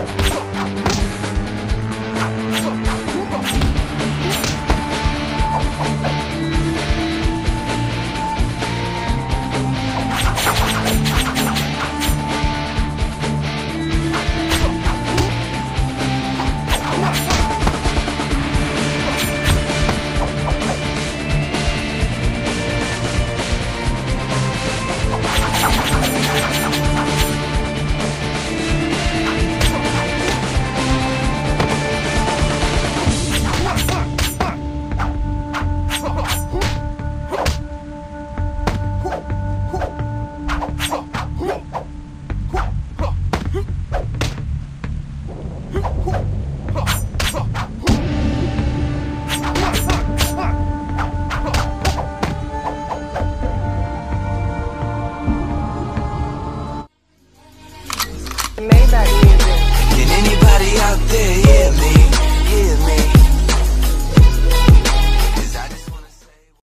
Let's go. Maybach music. Can anybody out